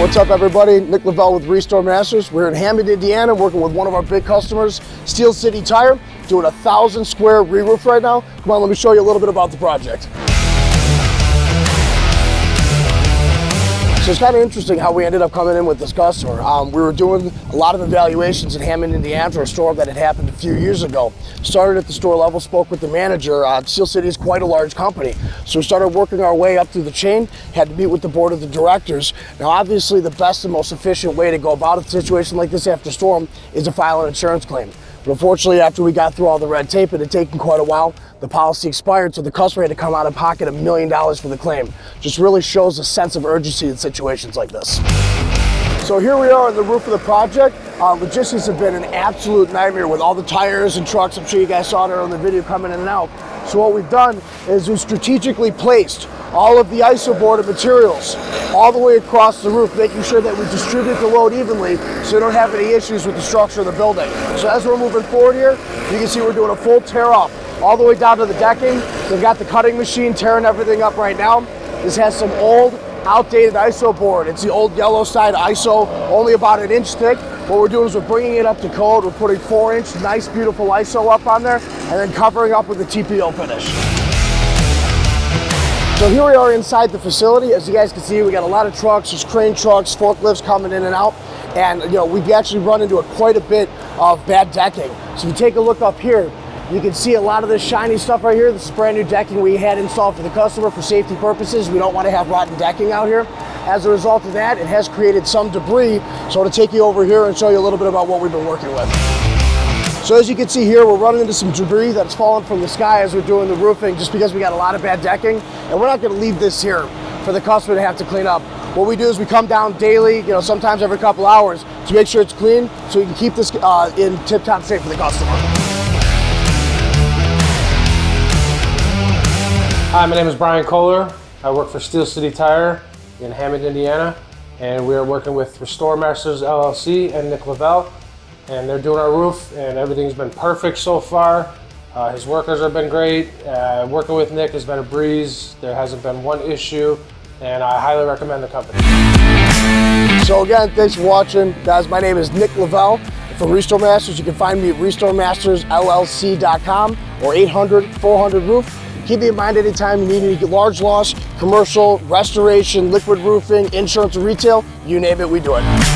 what's up everybody? Nick Lavelle with Restore Masters. We're in Hammond, Indiana, working with one of our big customers, Steel City Tire, doing a thousand square re-roof right now. Come on, let me show you a little bit about the project. So it's kind of interesting how we ended up coming in with this customer. Um, we were doing a lot of evaluations in Hammond, Indiana for a storm that had happened a few years ago. Started at the store level, spoke with the manager. Uh, City is quite a large company. So we started working our way up through the chain, had to meet with the board of the directors. Now obviously the best and most efficient way to go about a situation like this after storm is to file an insurance claim. But unfortunately, after we got through all the red tape, it had taken quite a while. The policy expired, so the customer had to come out of pocket a million dollars for the claim. Just really shows a sense of urgency in situations like this. So here we are on the roof of the project. Uh, logistics have been an absolute nightmare with all the tires and trucks. I'm sure you guys saw it on the video coming in and out. So what we've done is we've strategically placed all of the isoboard materials all the way across the roof, making sure that we distribute the load evenly so we don't have any issues with the structure of the building. So as we're moving forward here, you can see we're doing a full tear off all the way down to the decking. We've got the cutting machine tearing everything up right now. This has some old outdated ISO board. It's the old yellow side ISO, only about an inch thick. What we're doing is we're bringing it up to code. We're putting four inch, nice, beautiful ISO up on there, and then covering up with the TPO finish. So here we are inside the facility. As you guys can see, we got a lot of trucks. There's crane trucks, forklifts coming in and out. And you know, we've actually run into a, quite a bit of bad decking. So if you take a look up here, you can see a lot of this shiny stuff right here. This is brand new decking we had installed for the customer for safety purposes. We don't want to have rotten decking out here. As a result of that, it has created some debris. So to take you over here and show you a little bit about what we've been working with. So as you can see here, we're running into some debris that's fallen from the sky as we're doing the roofing just because we got a lot of bad decking. And we're not gonna leave this here for the customer to have to clean up. What we do is we come down daily, you know, sometimes every couple hours to make sure it's clean so we can keep this uh, in tip-top shape for the customer. Hi, my name is Brian Kohler. I work for Steel City Tire in Hammond, Indiana, and we are working with Restore Masters LLC and Nick Lavelle, and they're doing our roof, and everything's been perfect so far. Uh, his workers have been great. Uh, working with Nick has been a breeze. There hasn't been one issue, and I highly recommend the company. So again, thanks for watching. Guys, my name is Nick Lavelle from Restore Masters. You can find me at restoremastersllc.com or 800-400-ROOF. Keep in mind anytime you need any large loss, commercial, restoration, liquid roofing, insurance, retail, you name it, we do it.